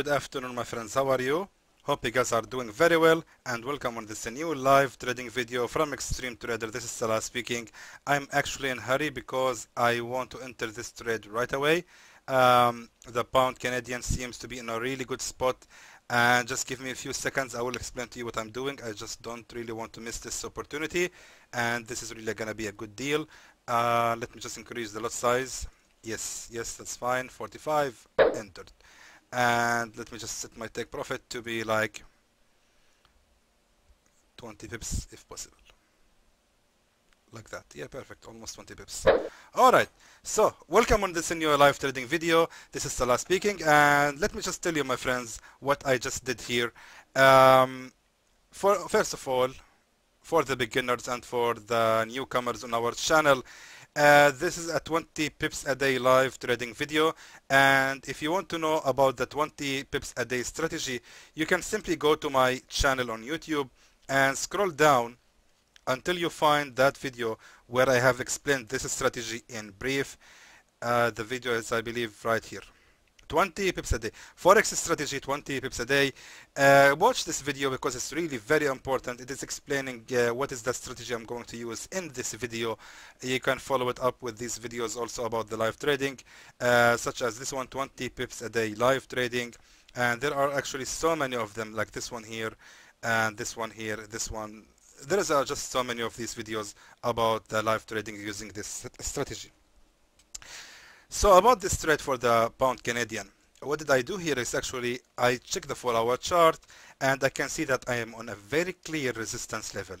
Good afternoon my friends, how are you? Hope you guys are doing very well and welcome on this new live trading video from Xtreme Trader. This is Salah speaking. I'm actually in hurry because I want to enter this trade right away. Um, the pound Canadian seems to be in a really good spot and just give me a few seconds I will explain to you what I'm doing. I just don't really want to miss this opportunity and this is really gonna be a good deal. Uh, let me just increase the lot size. Yes, yes, that's fine. 45, entered and let me just set my take profit to be like 20 pips if possible. Like that. Yeah perfect. Almost 20 pips. All right. So welcome on this new live trading video. This is Salah speaking. And let me just tell you my friends what I just did here. Um, for first of all for the beginners and for the newcomers on our channel uh, this is a 20 pips a day live trading video and if you want to know about the 20 pips a day strategy you can simply go to my channel on YouTube and scroll down until you find that video where I have explained this strategy in brief. Uh, the video is I believe right here. 20 pips a day. Forex strategy 20 pips a day. Uh, watch this video because it's really very important. It is explaining uh, what is the strategy I'm going to use in this video. You can follow it up with these videos also about the live trading, uh, such as this one 20 pips a day live trading. And there are actually so many of them like this one here and this one here, this one. There is uh, just so many of these videos about the live trading using this strategy. So about this trade for the pound Canadian, what did I do here is actually I check the 4 hour chart and I can see that I am on a very clear resistance level.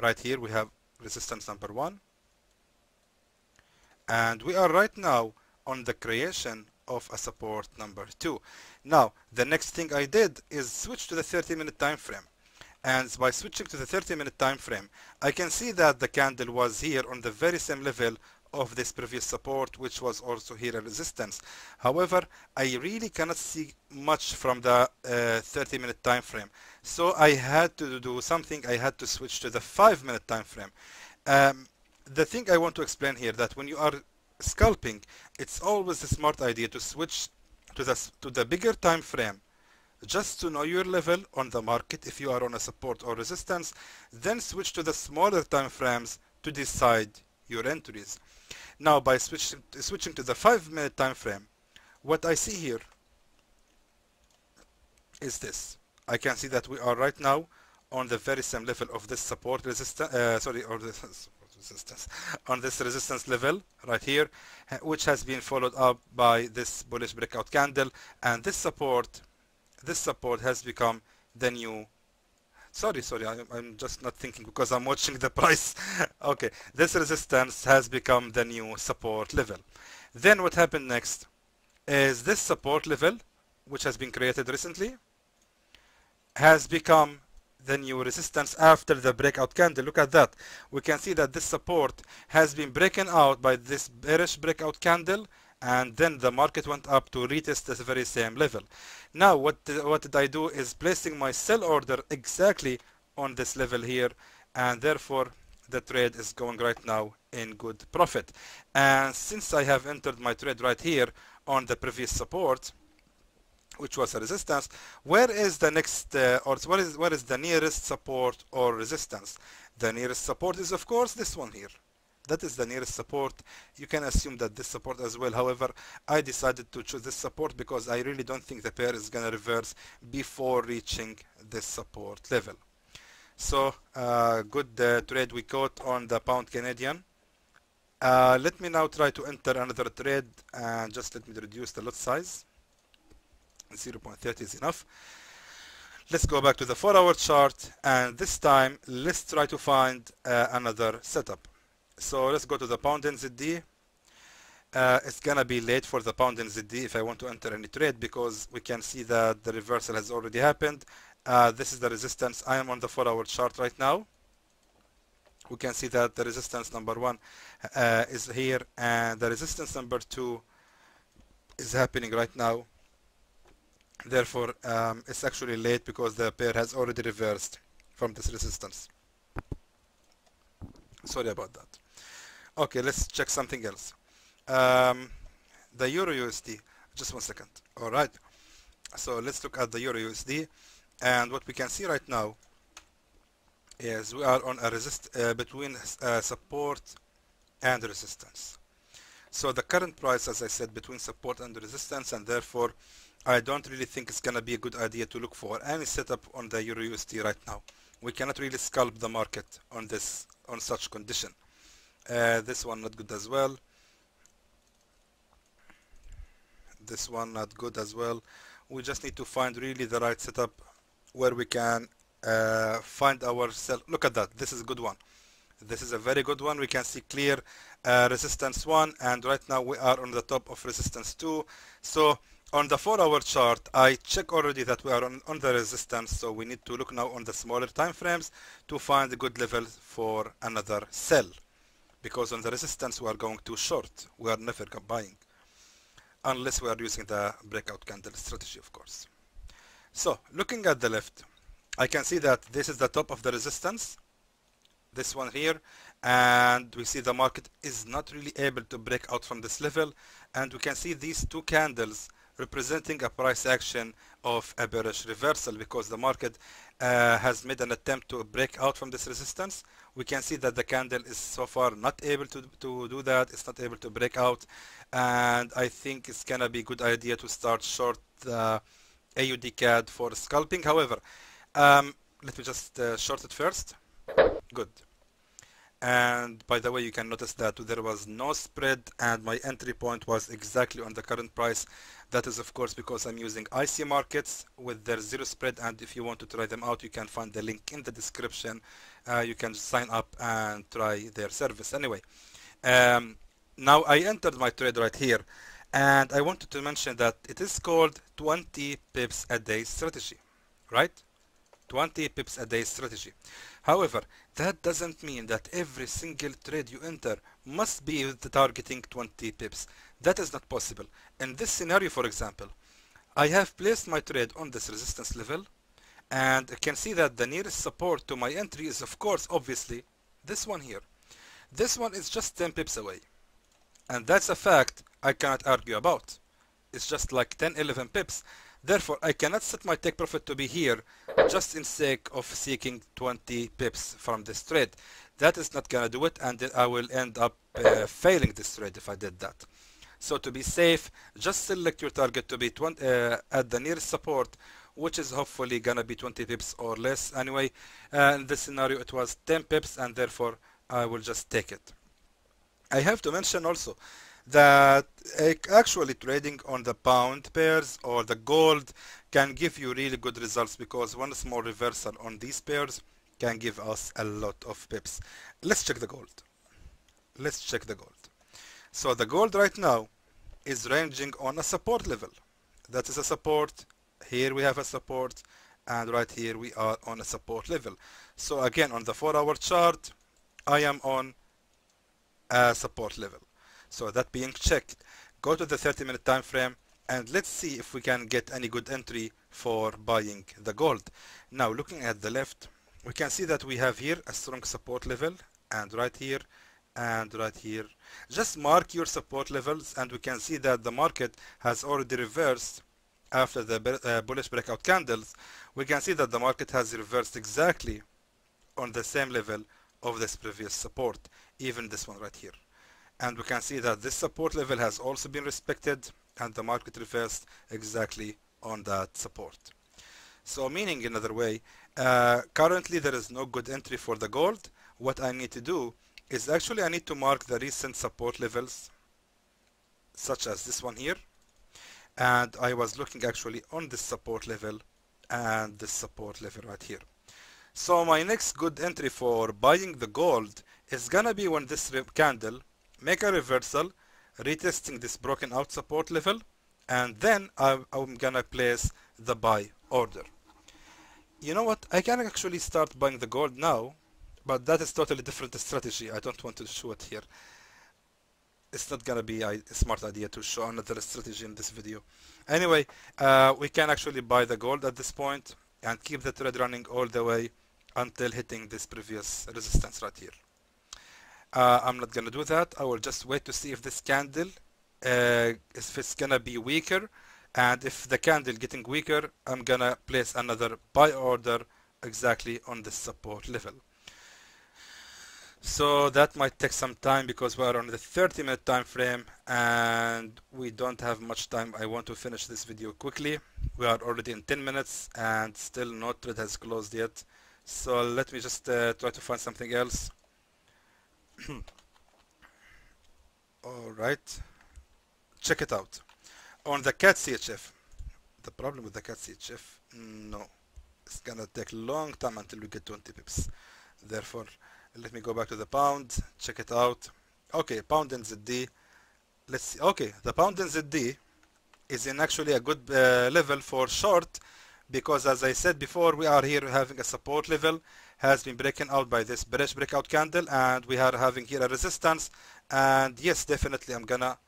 Right here we have resistance number 1 and we are right now on the creation of a support number 2. Now the next thing I did is switch to the 30 minute time frame and by switching to the 30 minute time frame I can see that the candle was here on the very same level of this previous support which was also here a resistance. However I really cannot see much from the uh, 30 minute time frame so I had to do something I had to switch to the 5 minute time frame um, the thing I want to explain here that when you are scalping it's always a smart idea to switch to the to the bigger time frame just to know your level on the market if you are on a support or resistance then switch to the smaller time frames to decide your entries now by switching, switching to the 5 minute time frame, what I see here is this. I can see that we are right now on the very same level of this support resistance, uh, sorry, or this resistance, on this resistance level right here, which has been followed up by this bullish breakout candle, and this support, this support has become the new sorry sorry I, I'm just not thinking because I'm watching the price. Okay this resistance has become the new support level. Then what happened next is this support level which has been created recently has become the new resistance after the breakout candle. Look at that. We can see that this support has been broken out by this bearish breakout candle and then the market went up to retest this very same level. Now what what did I do is placing my sell order exactly on this level here and therefore the trade is going right now in good profit. And since I have entered my trade right here on the previous support which was a resistance where is the next uh, or what is what is the nearest support or resistance? The nearest support is of course this one here that is the nearest support. You can assume that this support as well. However I decided to choose this support because I really don't think the pair is gonna reverse before reaching this support level. So uh, good uh, trade we caught on the pound Canadian. Uh, let me now try to enter another trade and just let me reduce the lot size. 0.30 is enough. Let's go back to the 4 hour chart and this time let's try to find uh, another setup so let's go to the pound NZD. Uh, it's gonna be late for the pound NZD if I want to enter any trade because we can see that the reversal has already happened. Uh, this is the resistance. I am on the 4 hour chart right now. We can see that the resistance number one uh, is here and the resistance number two is happening right now. Therefore, um, it's actually late because the pair has already reversed from this resistance. Sorry about that. Okay, let's check something else. Um, the Euro USD, just one second. All right. so let's look at the euro USD and what we can see right now is we are on a resist uh, between uh, support and resistance so the current price as I said between support and resistance and therefore I don't really think it's gonna be a good idea to look for any setup on the euro USD right now we cannot really scalp the market on this on such condition uh, this one not good as well. This one not good as well. We just need to find really the right setup where we can uh, find our sell look at that. This is a good one. This is a very good one. We can see clear uh, resistance 1 and right now we are on the top of resistance 2 so on the 4 hour chart I check already that we are on, on the resistance so we need to look now on the smaller time frames to find a good level for another sell because on the resistance we are going too short we are never buying unless we are using the breakout candle strategy of course. So looking at the left I can see that this is the top of the resistance this one here and we see the market is not really able to break out from this level and we can see these two candles representing a price action of a bearish reversal because the market uh, has made an attempt to break out from this resistance. We can see that the candle is so far not able to, to do that. It's not able to break out. And I think it's gonna be a good idea to start short the AUD CAD for scalping. However um, let me just uh, short it first. Good. And by the way you can notice that there was no spread and my entry point was exactly on the current price that is of course because I'm using IC markets with their zero spread and if you want to try them out you can find the link in the description. Uh, you can sign up and try their service. Anyway um, now I entered my trade right here and I wanted to mention that it is called 20 pips a day strategy right? 20 pips a day strategy. However that doesn't mean that every single trade you enter must be targeting 20 pips that is not possible. In this scenario for example I have placed my trade on this resistance level and I can see that the nearest support to my entry is of course obviously this one here. This one is just 10 pips away and that's a fact I cannot argue about. It's just like 10 11 pips. Therefore I cannot set my take profit to be here just in sake of seeking 20 pips from this trade. That is not gonna do it and I will end up uh, failing this trade if I did that so to be safe just select your target to be 20, uh, at the nearest support which is hopefully gonna be 20 pips or less anyway uh, in this scenario it was 10 pips and therefore I will just take it I have to mention also that actually trading on the pound pairs or the gold can give you really good results because one small reversal on these pairs can give us a lot of pips. Let's check the gold. Let's check the gold. So the gold right now is ranging on a support level. That is a support. Here we have a support and right here we are on a support level. So again on the 4 hour chart I am on a support level. So that being checked, go to the 30 minute time frame and let's see if we can get any good entry for buying the gold. Now looking at the left, we can see that we have here a strong support level and right here and right here. Just mark your support levels and we can see that the market has already reversed after the uh, bullish breakout candles. We can see that the market has reversed exactly on the same level of this previous support, even this one right here. And we can see that this support level has also been respected and the market reversed exactly on that support. So meaning another way uh, currently there is no good entry for the gold. What I need to do is actually I need to mark the recent support levels such as this one here. And I was looking actually on this support level and this support level right here. So my next good entry for buying the gold is gonna be when this candle make a reversal retesting this broken out support level and then I'm, I'm gonna place the buy order. You know what? I can actually start buying the gold now but that is totally different strategy. I don't want to show it here. It's not gonna be a smart idea to show another strategy in this video. Anyway uh, we can actually buy the gold at this point and keep the trade running all the way until hitting this previous resistance right here. Uh, I'm not gonna do that. I will just wait to see if this candle uh, if it's gonna be weaker. And if the candle getting weaker I'm gonna place another buy order exactly on the support level so that might take some time because we are on the 30 minute time frame and we don't have much time. I want to finish this video quickly. We are already in 10 minutes and still no trade has closed yet. So let me just uh, try to find something else. All right. Check it out. On the CAD CHF the problem with the CAD CHF no. It's gonna take long time until we get 20 pips. Therefore let me go back to the pound check it out. Okay pound NZD let's see. Okay the pound NZD is in actually a good uh, level for short because as I said before we are here having a support level has been broken out by this bearish breakout candle and we are having here a resistance. And yes definitely I'm gonna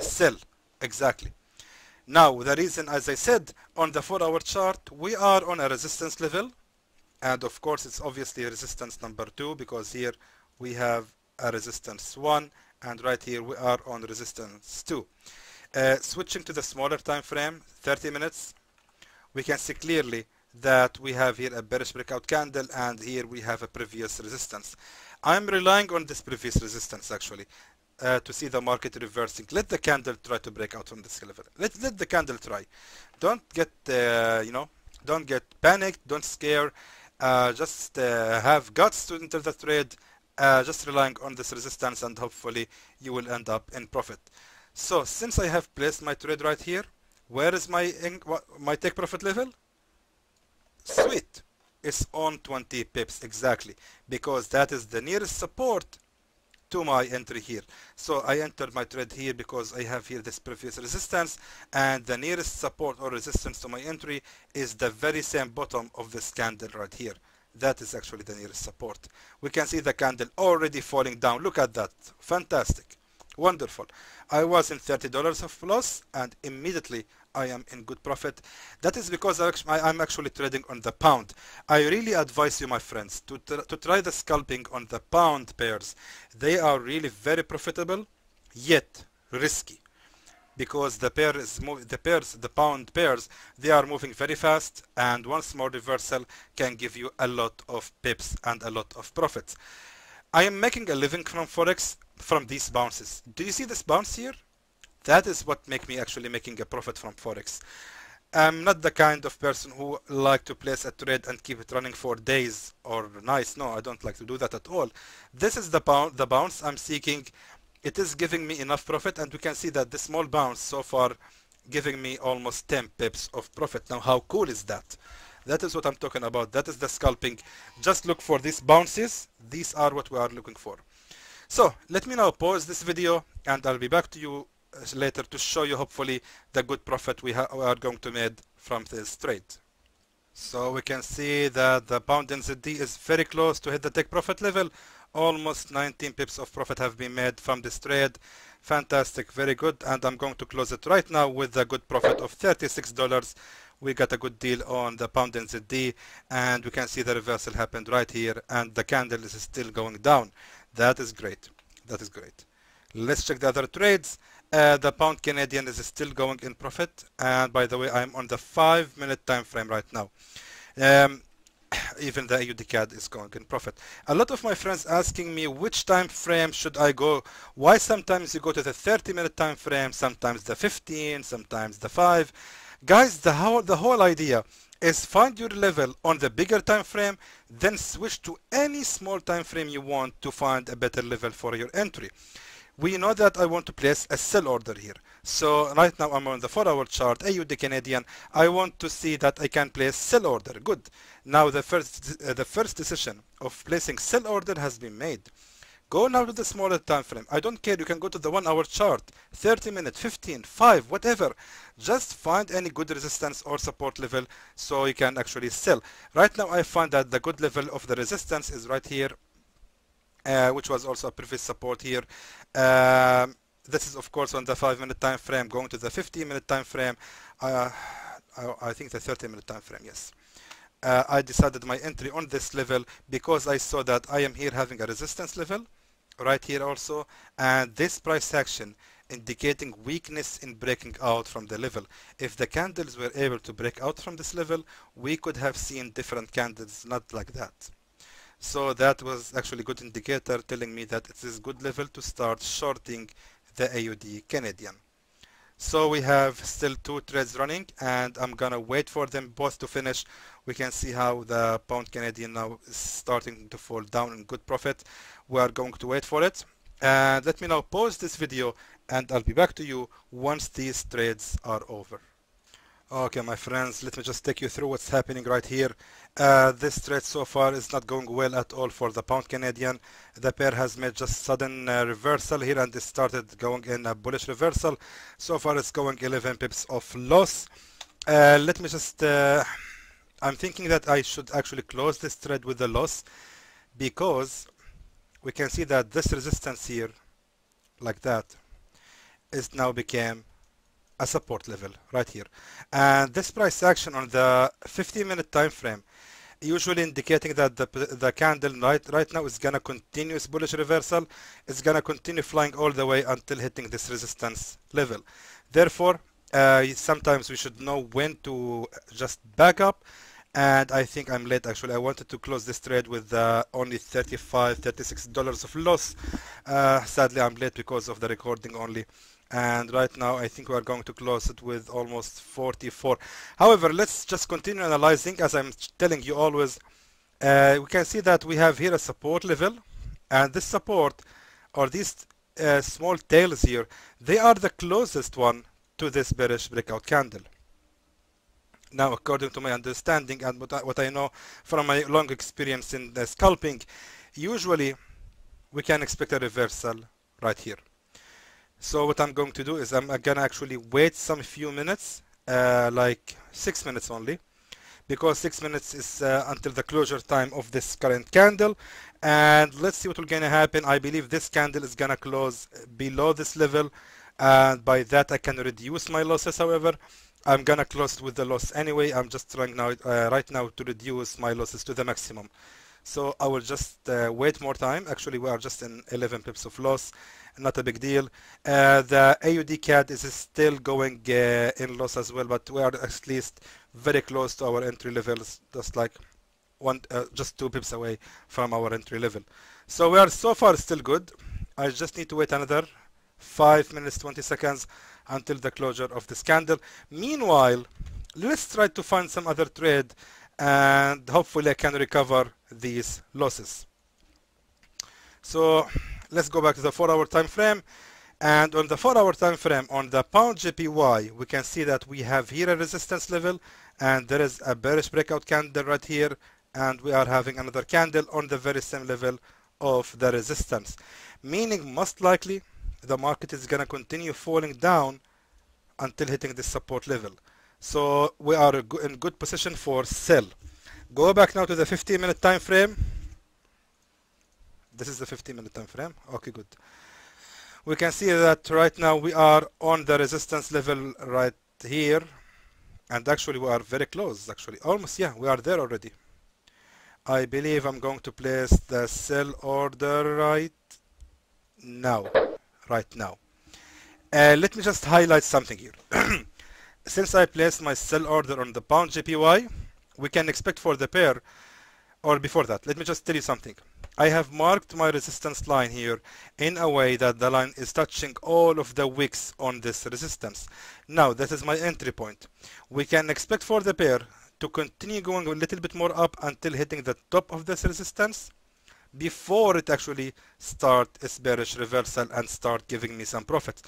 sell. Exactly. Now the reason as I said on the 4 hour chart we are on a resistance level and of course it's obviously resistance number 2 because here we have a resistance 1 and right here we are on resistance 2 uh, switching to the smaller time frame 30 minutes we can see clearly that we have here a bearish breakout candle and here we have a previous resistance. I'm relying on this previous resistance actually uh, to see the market reversing. Let the candle try to break out from this level. Let, let the candle try. Don't get uh, you know don't get panicked don't scare just uh, have guts to enter the trade uh, just relying on this resistance and hopefully you will end up in profit. So since I have placed my trade right here where is my my take profit level? Sweet. It's on 20 pips exactly because that is the nearest support to my entry here. So I entered my trade here because I have here this previous resistance and the nearest support or resistance to my entry is the very same bottom of this candle right here. That is actually the nearest support. We can see the candle already falling down. Look at that. Fantastic. Wonderful. I was in $30 of loss and immediately I am in good profit. That is because I'm actually trading on the pound. I really advise you, my friends, to, to try the scalping on the pound pairs. They are really very profitable, yet risky. Because the the pairs, the pound pairs, they are moving very fast, and one small reversal can give you a lot of pips and a lot of profits. I am making a living from forex from these bounces. Do you see this bounce here? That is what make me actually making a profit from Forex. I'm not the kind of person who like to place a trade and keep it running for days or nights. No, I don't like to do that at all. This is the, the bounce I'm seeking. It is giving me enough profit and we can see that the small bounce so far giving me almost 10 pips of profit. Now how cool is that? That is what I'm talking about. That is the scalping. Just look for these bounces. These are what we are looking for. So let me now pause this video and I'll be back to you Uh, later to show you hopefully the good profit we, we are going to make from this trade. So we can see that the pound NZD is very close to hit the take profit level. Almost 19 pips of profit have been made from this trade. Fantastic, very good. And I'm going to close it right now with a good profit of $36. We got a good deal on the pound NZD and we can see the reversal happened right here and the candle is still going down. That is great. That is great. Let's check the other trades. Uh, the pound Canadian is still going in profit. And by the way, I'm on the five minute time frame right now. Um, even the AUD CAD is going in profit. A lot of my friends asking me which time frame should I go? Why sometimes you go to the 30 minute time frame, sometimes the 15, sometimes the 5. Guys, the whole, the whole idea is find your level on the bigger time frame, then switch to any small time frame you want to find a better level for your entry we know that I want to place a sell order here. So right now I'm on the 4 hour chart, AUD Canadian. I want to see that I can place sell order. Good. Now the first, uh, the first decision of placing sell order has been made. Go now to the smaller time frame. I don't care. You can go to the 1 hour chart, 30 minute, 15, 5, whatever. Just find any good resistance or support level so you can actually sell. Right now I find that the good level of the resistance is right here which was also a previous support here. Um, this is of course on the 5 minute time frame going to the 15 minute time frame uh, I, I, think the 30 minute time frame yes uh, I decided my entry on this level because I saw that I am here having a resistance level right here also and this price action indicating weakness in breaking out from the level. If the candles were able to break out from this level, we could have seen different candles, not like that. So that was actually good indicator telling me that it is good level to start shorting the AUD Canadian. So we have still two trades running and I'm gonna wait for them both to finish. We can see how the pound Canadian now is starting to fall down in good profit. We are going to wait for it. And let me now pause this video and I'll be back to you once these trades are over. Okay, my friends, let me just take you through what's happening right here. Uh, this trade so far is not going well at all for the pound Canadian. The pair has made just sudden uh, reversal here and it started going in a bullish reversal. So far it's going 11 pips of loss. Uh, let me just, uh, I'm thinking that I should actually close this trade with a loss because we can see that this resistance here, like that, is now became a support level right here. And this price action on the 15 minute time frame usually indicating that the, the candle right, right now is gonna continue its bullish reversal. It's gonna continue flying all the way until hitting this resistance level. Therefore uh, sometimes we should know when to just back up. And I think I'm late actually. I wanted to close this trade with uh, only 35 36 dollars of loss. Uh, sadly I'm late because of the recording only and right now I think we are going to close it with almost 44 however let's just continue analyzing. As I'm telling you always uh, we can see that we have here a support level. And this support or these uh, small tails here. They are the closest one to this bearish breakout candle. Now according to my understanding and what I, what I know from my long experience in the scalping usually we can expect a reversal right here so what I'm going to do is I'm gonna actually wait some few minutes, uh, like six minutes only, because six minutes is uh, until the closure time of this current candle. And let's see what will gonna happen. I believe this candle is gonna close below this level, and by that I can reduce my losses. However, I'm gonna close with the loss anyway. I'm just trying now uh, right now to reduce my losses to the maximum. So I will just uh, wait more time. Actually, we are just in 11 pips of loss not a big deal. Uh, the AUD CAD is still going uh, in loss as well, but we are at least very close to our entry levels, just like one, uh, just two pips away from our entry level. So we are so far still good. I just need to wait another 5 minutes 20 seconds until the closure of this candle. Meanwhile, let's try to find some other trade and hopefully I can recover these losses. So let's go back to the 4 hour time frame. And on the 4 hour time frame on the pound JPY we can see that we have here a resistance level and there is a bearish breakout candle right here and we are having another candle on the very same level of the resistance. Meaning most likely the market is gonna continue falling down until hitting this support level so we are in good position for sell. Go back now to the 15 minute time frame. This is the 15 minute time frame. Okay good. We can see that right now we are on the resistance level right here. And actually we are very close actually. Almost yeah we are there already. I believe I'm going to place the sell order right now. Right now. Uh, let me just highlight something here since I placed my sell order on the pound JPY we can expect for the pair or before that let me just tell you something I have marked my resistance line here in a way that the line is touching all of the wicks on this resistance. Now that is my entry point. We can expect for the pair to continue going a little bit more up until hitting the top of this resistance before it actually start its bearish reversal and start giving me some profits.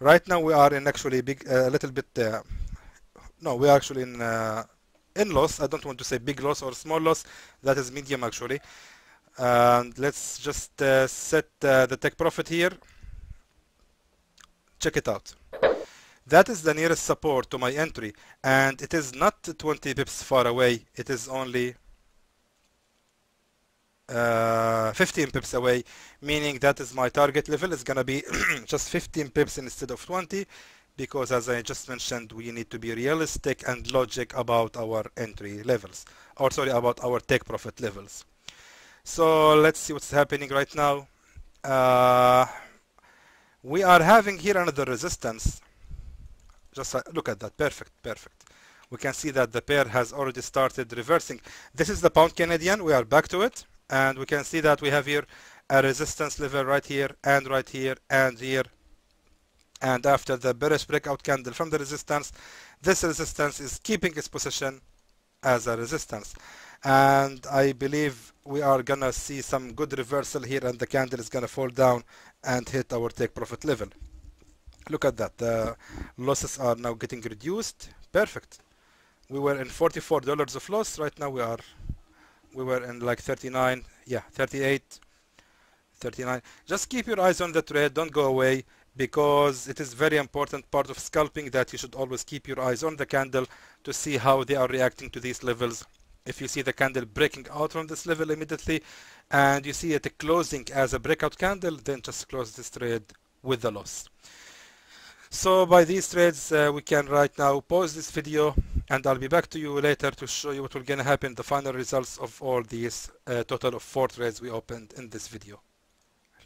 Right now we are in actually big a uh, little bit uh, no we are actually in uh, in loss. I don't want to say big loss or small loss. That is medium actually and let's just uh, set uh, the take profit here check it out that is the nearest support to my entry and it is not 20 pips far away it is only uh, 15 pips away meaning that is my target level. Is gonna be just 15 pips instead of 20 because as I just mentioned we need to be realistic and logic about our entry levels or sorry about our take profit levels. So let's see what's happening right now. Uh, we are having here another resistance. Just uh, look at that. Perfect perfect. We can see that the pair has already started reversing. This is the pound Canadian. We are back to it and we can see that we have here a resistance level right here and right here and here. And after the bearish breakout candle from the resistance this resistance is keeping its position as a resistance. And I believe we are gonna see some good reversal here and the candle is gonna fall down and hit our take profit level. Look at that the losses are now getting reduced. Perfect. We were in 44 dollars of loss. Right now we are we were in like 39 yeah 38 39 just keep your eyes on the trade don't go away because it is very important part of scalping that you should always keep your eyes on the candle to see how they are reacting to these levels. If you see the candle breaking out from this level immediately and you see it closing as a breakout candle then just close this trade with the loss. So by these trades uh, we can right now pause this video and I'll be back to you later to show you what will gonna happen the final results of all these uh, total of four trades we opened in this video.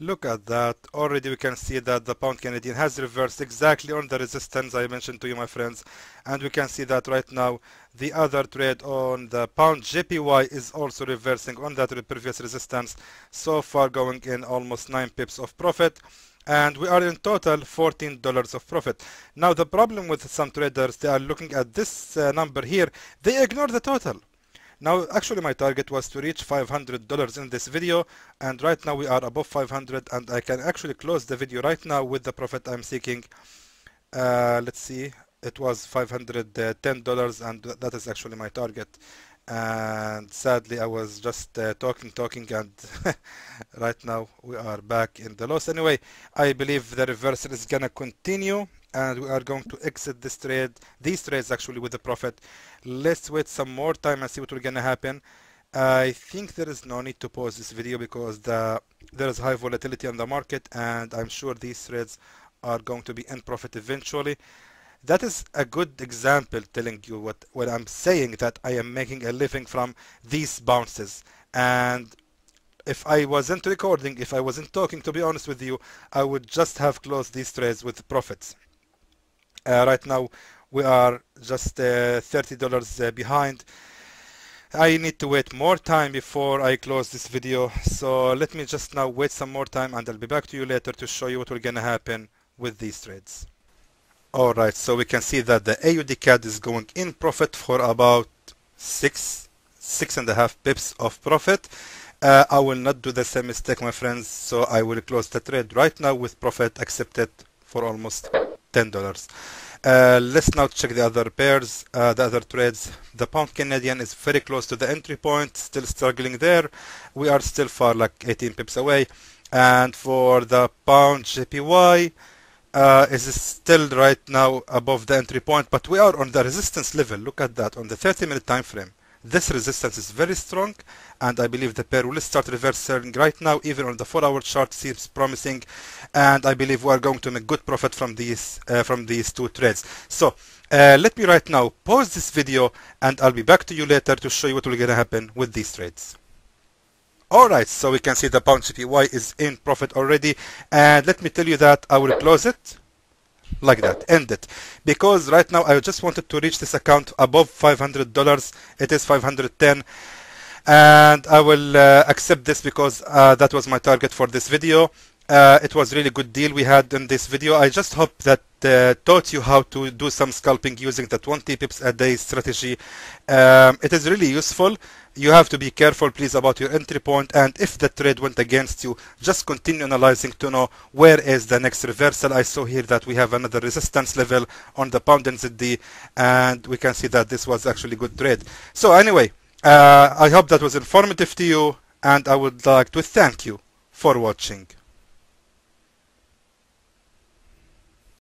Look at that. Already we can see that the pound Canadian has reversed exactly on the resistance I mentioned to you my friends. And we can see that right now the other trade on the pound JPY is also reversing on that previous resistance. So far going in almost 9 pips of profit and we are in total $14 of profit. Now the problem with some traders, they are looking at this uh, number here, they ignore the total. Now actually my target was to reach $500 in this video and right now we are above 500 and I can actually close the video right now with the profit I'm seeking. Uh, let's see, it was $510 and that is actually my target and sadly I was just uh, talking talking and right now we are back in the loss. Anyway I believe the reversal is gonna continue and we are going to exit this trade these trades actually with the profit. Let's wait some more time and see what will gonna happen. I think there is no need to pause this video because the there is high volatility on the market and I'm sure these trades are going to be in profit eventually that is a good example telling you what, what I'm saying that I am making a living from these bounces and if I wasn't recording, if I wasn't talking to be honest with you, I would just have closed these trades with profits. Uh, right now we are just uh, $30 uh, behind. I need to wait more time before I close this video so let me just now wait some more time and I'll be back to you later to show you what will gonna happen with these trades. Alright, so we can see that the AUD CAD is going in profit for about six, six and a half pips of profit. Uh, I will not do the same mistake, my friends, so I will close the trade right now with profit accepted for almost $10. Uh, let's now check the other pairs, uh, the other trades. The pound Canadian is very close to the entry point, still struggling there. We are still far, like 18 pips away. And for the pound JPY, uh, is still right now above the entry point, but we are on the resistance level. Look at that on the 30 minute time frame. This resistance is very strong, and I believe the pair will start reversing right now. Even on the four-hour chart seems promising, and I believe we are going to make good profit from these uh, from these two trades. So uh, let me right now pause this video, and I'll be back to you later to show you what will gonna happen with these trades. Alright, so we can see the pound JPY is in profit already. And let me tell you that I will close it like that, end it. Because right now I just wanted to reach this account above $500. It is 510 and I will uh, accept this because uh, that was my target for this video. Uh, it was really good deal we had in this video. I just hope that uh, taught you how to do some scalping using the 20 pips a day strategy. Um, it is really useful. You have to be careful please about your entry point. and if the trade went against you, just continue analyzing to know where is the next reversal. I saw here that we have another resistance level on the pound NZD, and we can see that this was actually good trade. So anyway, uh, I hope that was informative to you and I would like to thank you for watching.